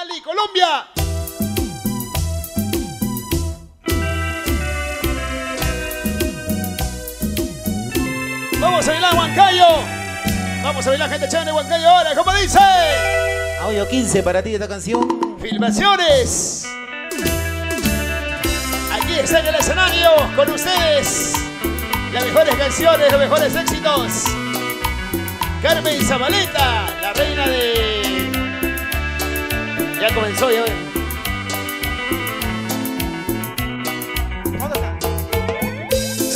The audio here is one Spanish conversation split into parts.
Cali, Colombia. Vamos a bailar Huancayo. Vamos a bailar gente chévere Huancayo ahora, ¿cómo dice? Audio 15 para ti esta canción. Filmaciones. Aquí está en el escenario con ustedes. Las mejores canciones, los mejores éxitos. Carmen Zabaleta, la reina de. Ya comenzó, ya ven.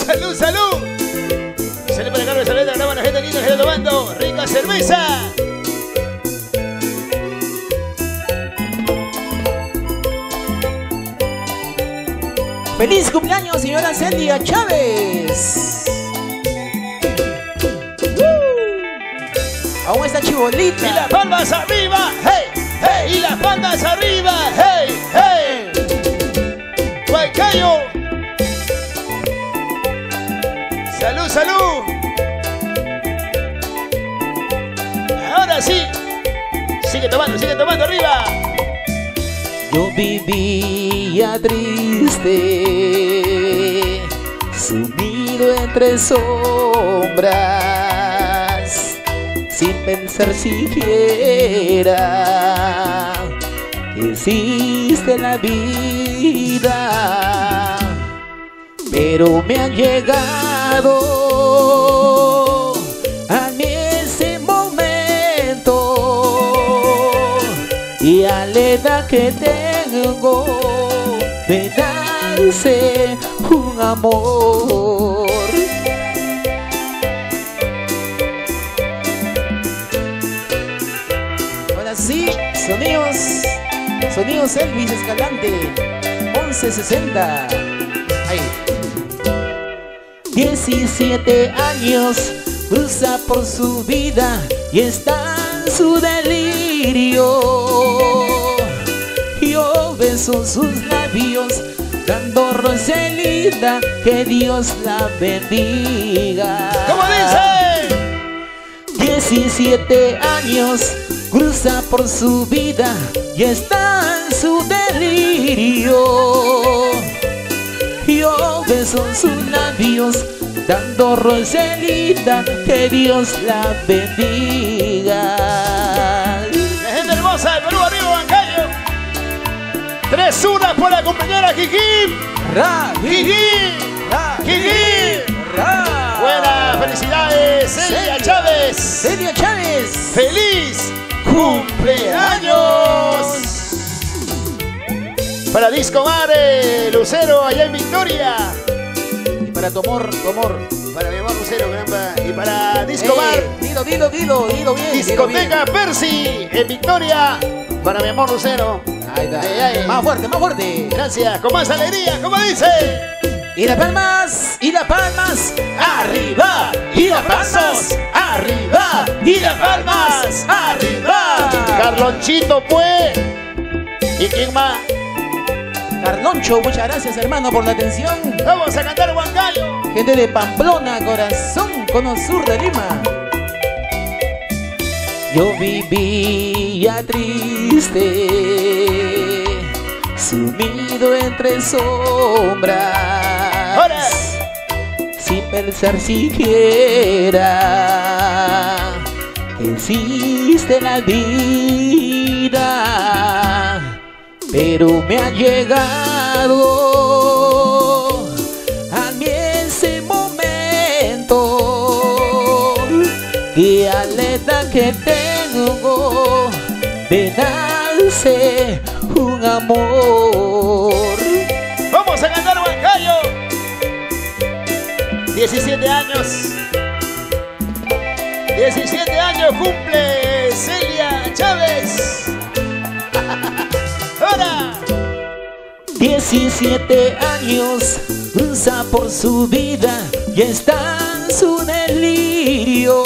Salud, salud. Salud para Carmen Zabaleta, graba la gente linda, gente tomando rica cerveza. ¡Feliz cumpleaños, señora Celia Chávez! Aún está chibolita. Y las palmas arriba, hey, y las palmas arriba, hey, hey. Huaycayo. Salud, salud. Ahora sí. Sigue tomando, sigue tomando arriba. Yo vivía triste, sumido entre sombras, sin pensar siquiera que existe la vida, pero me han llegado a mí ese momento y a la edad que tengo me nace un amor. Sonidos, sonidos Elvis Escalante, 1160. Ahí. 17 años cruza por su vida y está en su delirio. Yo beso sus labios dando Roselida, que Dios la bendiga. ¿Cómo dice? 17 años cruza por su vida y está en su delirio. Yo beso sus labios dando Roselida, que Dios la bendiga. La gente hermosa de Perú, arriba, Huancayo. Tres unas por la compañera Kiki. Ra, Kiki. ra, Kiki. Ra. Buenas felicidades, Celia. Chávez. Celia Chávez. ¡Feliz cumpleaños! Para Disco Mare, Lucero, allá en Victoria. Y para tu amor. Para mi amor Lucero, caramba. Y para Disco Eh, Mar, Dilo, dilo, dilo, dilo bien. dilo bien. Discoteca Percy, en Victoria. Para mi amor Lucero. Ahí está. Ay, ay. Más fuerte, más fuerte. Gracias, con más alegría, como dice. Y las palmas, y las palmas, arriba, y las palmas, arriba, Y las palmas arriba. Carlonchito, pues. ¿Y quién más? Carloncho, muchas gracias hermano por la atención. Vamos a cantar Huancayo. Gente de Pamplona, corazón, cono sur de Lima. Yo vivía triste, sumido entre sombras. Sin pensar siquiera que existe la vida, pero me ha llegado a mí ese momento que a la que tengo me nace un amor. 17 años. 17 años cumple Celia Chávez. Ahora. 17 años cruza por su vida y está en su delirio.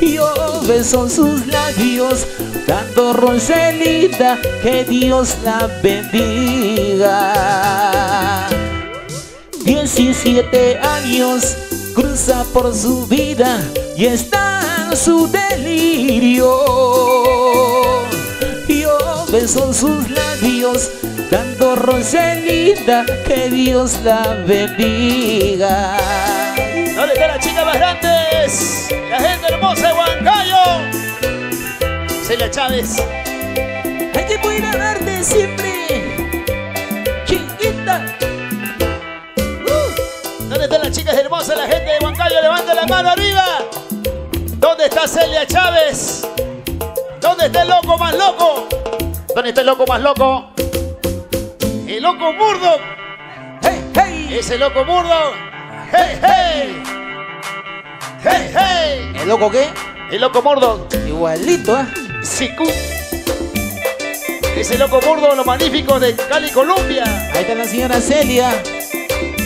Yo beso sus labios, dando Roselita, que Dios la bendiga. 17 años cruza por su vida y está en su delirio. beso sus labios, tanto Roselita, que Dios la bendiga. ¿Dónde están las chicas más grandes? La gente hermosa de Huancayo. Celia Chávez. Hay que poder darte siempre, mano arriba. ¿Dónde está Celia Chávez? ¿Dónde está el loco más loco? ¿Dónde está el loco más loco? El loco Murdo. ¡Hey, hey! Ese loco Murdo. ¡Hey, hey! ¡Hey, hey! ¿El loco qué? El loco Murdo. Igualito, ¿eh? Sicu. Ese loco Murdo, lo magnífico de Cali, Colombia. Ahí está la señora Celia,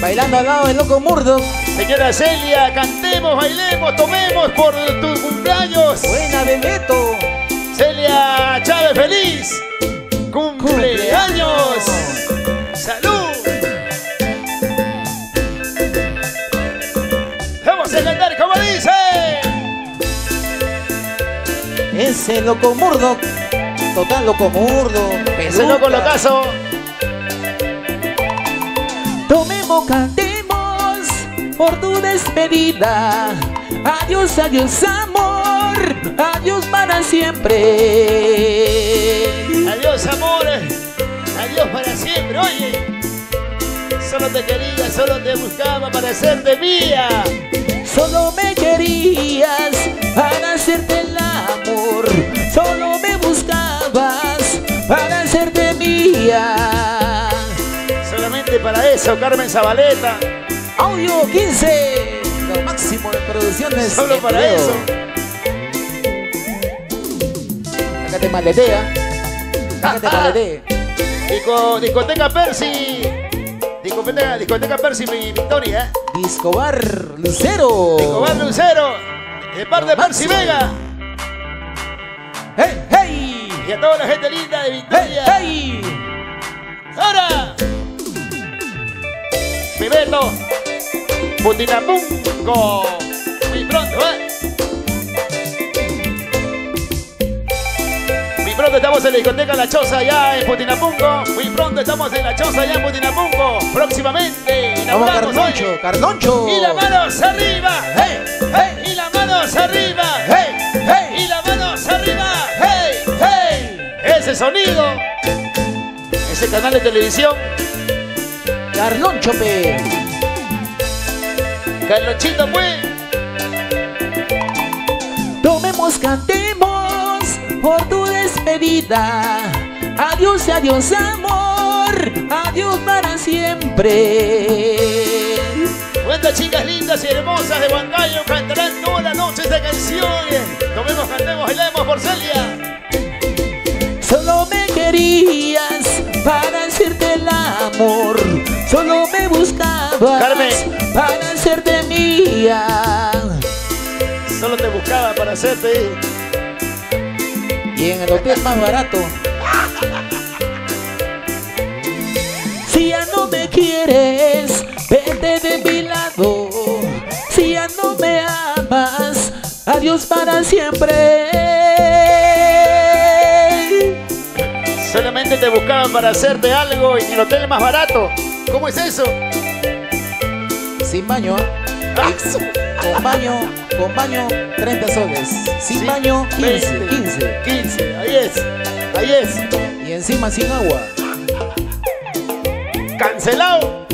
bailando al lado del loco Murdo. Señora Celia, cantemos, bailemos, tomemos por tu cumpleaños. Buena, Bebeto. Celia Chávez, feliz cumpleaños. ¡Salud! Vamos a cantar como dice. Ese loco Murdo, total loco Murdo. Ese loco locazo. Tomemos, cantemos por tu despedida. Adiós, adiós, amor. Adiós para siempre. Adiós, amor. Adiós para siempre. Oye, solo te quería, solo te buscaba para hacerte mía. Solo me querías para hacerte el amor. Solo me buscabas para hacerte mía. Solamente para eso, Carmen Zabaleta. Audio 15, lo máximo de producciones. Solo para eso. Acá te maletea. Acá te maletea. Disco, discoteca Percy. Discoteca, discoteca Percy, mi Victoria. ¿eh? Disco Bar Lucero. Disco Bar Lucero. De parte de Percy. Vega. ¡Hey, hey! Y a toda la gente linda de ¡Hey, Victoria. hey! ¡Ahora! Bebeto. Putinapunco. Muy pronto, ¿eh? Muy pronto estamos en la discoteca La Choza allá en Putinapunco. Muy pronto estamos en La Choza allá en Putinapunco. Próximamente Vamos, Carloncho, hoy. Carloncho. Y las manos arriba. ¡Hey, hey! Y las manos arriba. ¡Hey, hey! Y las manos arriba. ¡Hey! ¡Hey! Ese sonido. Ese canal de televisión. Carloncho, pe. Carlonchito, pues. Tomemos, cantemos por tu despedida. Adiós, adiós, amor. Adiós para siempre. Cuántas chicas lindas y hermosas de Huancayo cantarán toda la noche esta canción. Tomemos, cantemos, bailemos por Celia. Solo me querías para hacerte el amor. Solo me buscabas Carmen. para hacerte Solo te buscaba para hacerte. Y en el hotel más barato. Si ya no me quieres, vete de mi lado. Si ya no me amas, adiós para siempre. Solamente te buscaban para hacerte algo y en el hotel más barato. ¿Cómo es eso? Sin baño, con baño, con baño, 30 soles. Sin Sí, baño, 15, 20, 15. 15, ahí es. Ahí es. Y encima sin agua. Cancelado.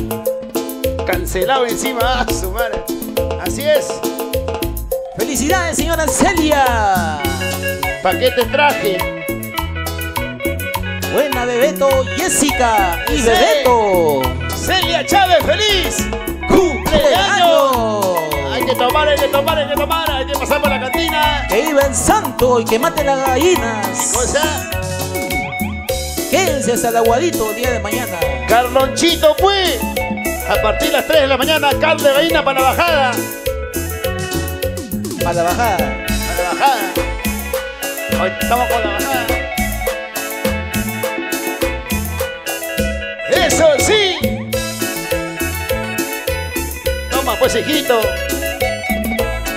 Cancelado encima. Su madre. Así es. ¡Felicidades, señora Celia! Paquete traje. Buena Bebeto, Jessica y Sí. Bebeto. Celia Chávez, feliz. ¡Cumpleaños! Hay que hay que tomar, hay que tomar. Hay que pasar por la cantina. Que viva el santo y que mate las gallinas. Cosa. Quédense hasta el aguadito el día de mañana. Carlonchito, pues. A partir de las 3 de la mañana, carne de gallina para la bajada. Para la bajada. Para la bajada. Hoy estamos con la bajada. Eso sí. Toma pues, hijito.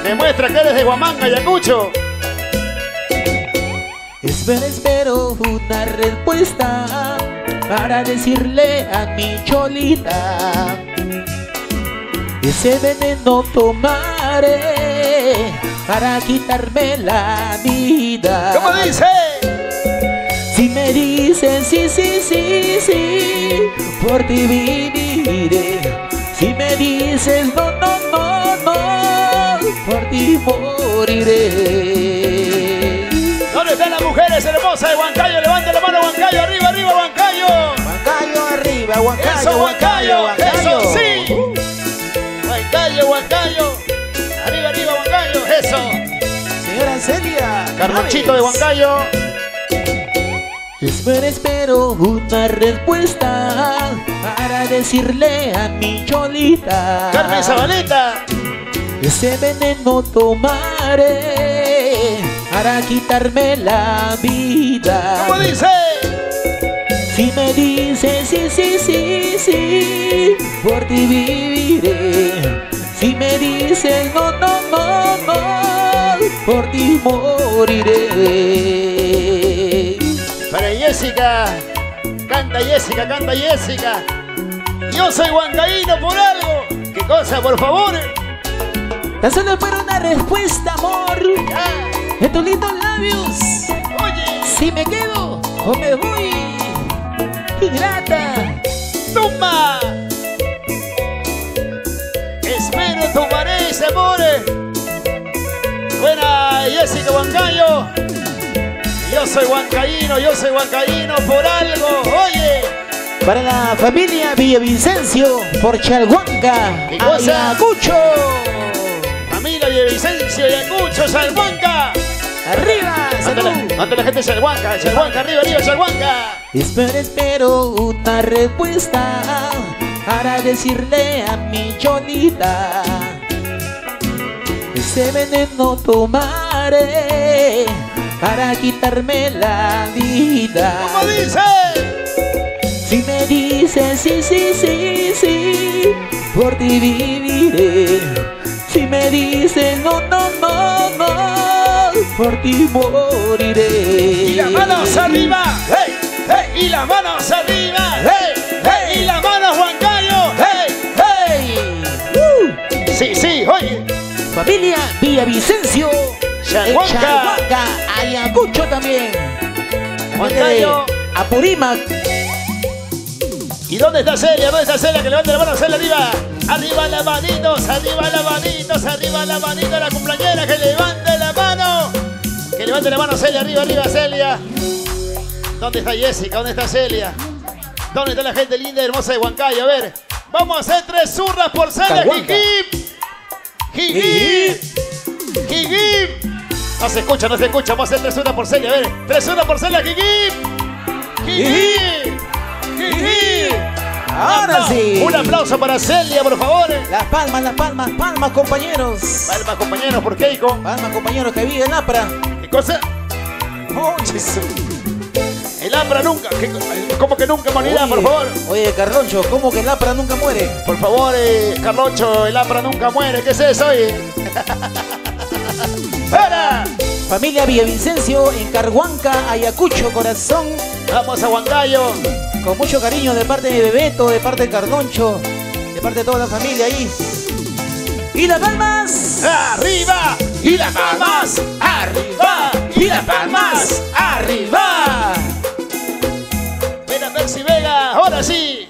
Demuestra que eres de Huamanga, Ayacucho. Es Espero, espero una respuesta para decirle a mi cholita ese veneno tomaré para quitarme la vida. ¿Cómo dice? Si me dicen sí, sí, sí, sí, por ti viviré. Si me dices no, no, por ti moriré. ¿Dónde están las mujeres hermosas de Huancayo? Levanta la mano, Huancayo, arriba, arriba, Huancayo. Huancayo arriba, Huancayo, Eso, Huancayo, Huancayo. eso sí. Huancayo, Huancayo. Arriba, arriba, Huancayo, eso. Señora Celia. Carlonchito de Huancayo. Espero, espero una respuesta para decirle a mi cholita. Carmen Zabaleta. Ese veneno tomaré para quitarme la vida. ¿Cómo dice? Si me dices sí, sí, sí, sí, por ti viviré. Si me dices no, no, no, no, por ti moriré. Para Jessica. Canta Jessica, canta Jessica. Yo soy huancaíno por algo. ¿Qué cosa, por favor? Solo espero una respuesta, amor, de tus lindos labios. Oye, Si me quedo o me voy, ingrata. tumba. Espero tomaré ese amor. Buena Jessica Huancayo. Yo soy huancaíno, yo soy huancaíno por algo. Oye, Para la familia Villavicencio, por Chalhuanca. Ayacucho. Familia de Vicencio y Acucho, Salhuanca. Arriba, Ante la, gente Salhuanca, Salhuanca, arriba, arriba, Salhuanca. Espero, espero una respuesta para decirle a mi cholita Ese veneno tomaré para quitarme la vida ¿Cómo dice? Si me dices sí, sí, sí, sí, por ti viviré Si me dices no, no, no, no, por ti moriré Y las manos arriba, hey, hey, y las manos arriba, hey, hey, y las manos Huancayo, hey, ¡Hey! ¡Uh! sí, sí, oye, Familia Villavicencio. Chalhuanca. en Chalhuanca, Ayacucho también. Huancayo. De Apurímac. ¿y dónde está Celia? ¿Dónde está Celia? Que levante la mano, Celia, arriba, arriba las manitos, arriba las manitos, arriba las manitos, la cumpleañera, que levante la mano, que levante la mano, Celia, arriba, arriba, Celia. ¿Dónde está Jessica? ¿Dónde está Celia? ¿Dónde está la gente linda y hermosa de Huancayo? A ver, vamos a hacer tres zurras por Celia. Jijip, Jijip, Jijip. No se escucha, no se escucha, vamos a hacer tres zurras por Celia, a ver, tres zurras por Celia, Jijip, Jijip, Jijip. Ahora sí. Un aplauso para Celia, por favor. Las palmas, las palmas, palmas, compañeros. Palmas, compañeros, por Keiko. Palmas, compañeros, que vive en Apra. ¿Qué cosa? Oh, Jesús. El Apra nunca. ¿qué co- ¿Cómo que nunca morirá, por favor? Oye, Carloncho, ¿cómo que el Apra nunca muere? Por favor, eh, Carloncho, el Apra nunca muere. ¿Qué es eso, oye? ¡Para! Familia Villavicencio en Carhuanca, Ayacucho, corazón. Vamos a Huancayo. Con mucho cariño de parte de Bebeto, de parte de Carloncho, de parte de toda la familia ahí. ¡Y las palmas! ¡Arriba! ¡Y las palmas! ¡Arriba! ¡Y las palmas! ¡Arriba! Ven a Percy Vega, ahora sí.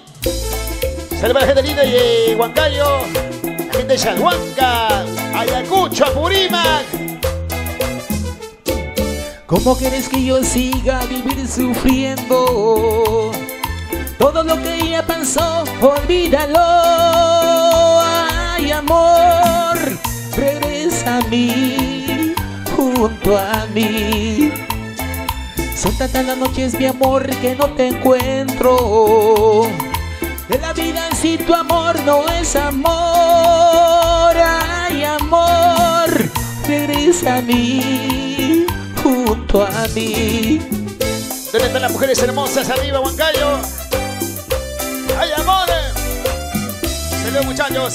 Saludos a la gente linda de Huancayo, la gente de Chalhuanca, Ayacucho, Apurímac. ¿Cómo quieres que yo siga vivir sufriendo? Todo lo que ya pasó, olvídalo. Ay, amor, regresa a mí, junto a mí. Son tantas las noches, mi amor, que no te encuentro. De la vida si tu amor no es amor. Ay, amor, regresa a mí, junto a mí. ¿Dónde están las mujeres hermosas? Arriba, Huancayo. Muchachos.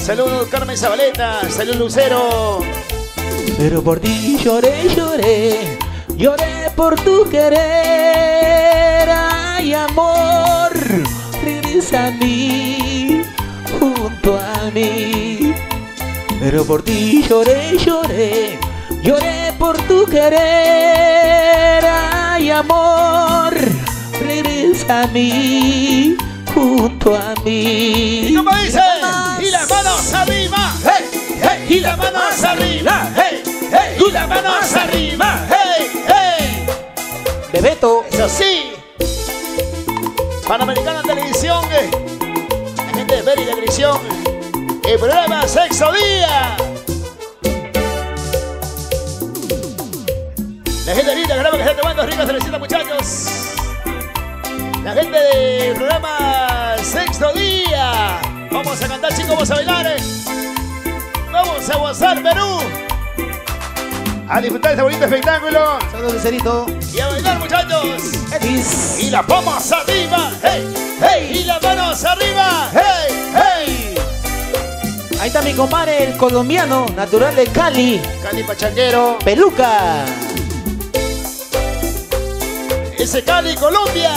Saludos, Carmen Zabaleta. Saludos, Lucero. Pero por ti lloré, lloré, Lloré por tu querer, ay amor, regresa a mí, junto a mí. Pero por ti lloré, lloré, lloré por tu querer, ay amor, regresa a mí, junto a mí. ¿Y cómo dice? Y las manos arriba, hey, hey, y las manos arriba, hey, hey, y las manos arriba, hey, hey. Bebeto, Eso sí. Panamericana Televisión, eh. la gente de Berry Televisión, el programa Sexo Día. La gente linda, graba que está tomando ricas cervecitas, muchachos. La gente del programa. Vamos a cantar, chicos, vamos a bailar. eh. Vamos a gozar, Perú. A disfrutar de este bonito espectáculo. saludos de Cerito, Y a bailar, muchachos. Edis. Y las palmas arriba, hey, hey, y las manos arriba, hey, hey. Ahí está mi compadre, el colombiano, natural de Cali, Cali Pachanguero, Peluca. ese Cali, Colombia.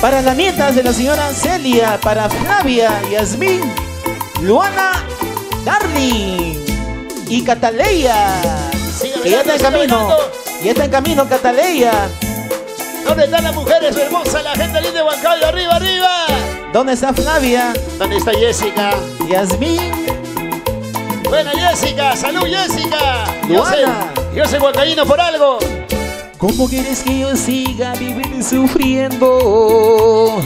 Para las nietas de la señora Celia, para Flavia, Yasmín, Luana, Darling y Cataleya. Que ya está en camino. Ya está en camino Cataleya. ¿Dónde están las mujeres hermosas, la gente linda de Huancayo? Arriba, arriba. ¿Dónde está Flavia? ¿Dónde está Jessica? Yasmín, Buena Jessica, salud Jessica. Yo Luana. yo soy huancaíno por algo. ¿Cómo quieres que yo siga vivir sufriendo?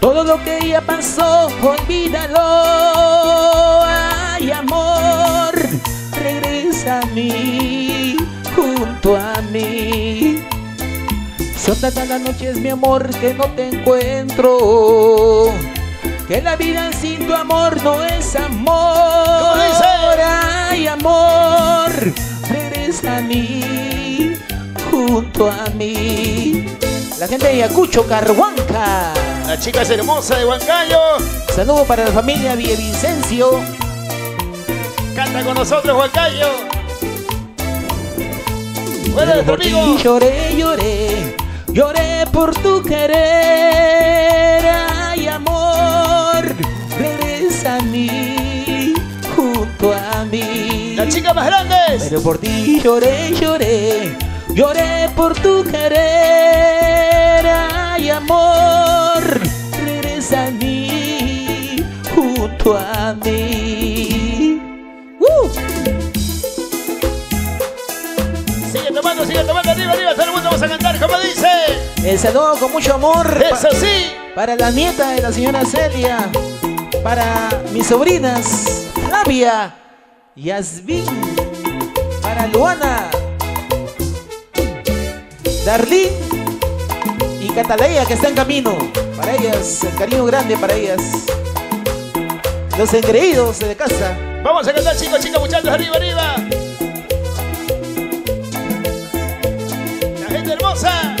Todo lo que ya pasó, olvídalo. Ay, amor, regresa a mí, junto a mí. Son tantas las noches, mi amor, que no te encuentro. Que la vida sin tu amor no es amor. Ay, amor, regresa a mí, junto a mí. La gente de Ayacucho, Carhuanca. La chica es hermosa de Huancayo. Saludo para la familia Villavicencio. Canta con nosotros, Huancayo. Bueno, nuestro amigo. lloré, lloré, lloré por tu querer, ay amor, regresa a mí, junto a mí. Las chicas más grandes. Pero por ti lloré, lloré, lloré por tu querer, ay amor, regresa a mí, junto a mí. ¡Uh! Sigue tomando, sigue tomando. Arriba, arriba. Todo el mundo vamos a cantar. como dice? El saludo con mucho amor. pa- Eso sí. Para la nieta de la señora Celia, para mis sobrinas Flavia, Yasmin, para Luana, Darlene y Cataleya que está en camino. Para ellas, el cariño grande para ellas. Los engreídos de casa. Vamos a cantar chicos, chicas, muchachos, arriba, arriba. La gente hermosa.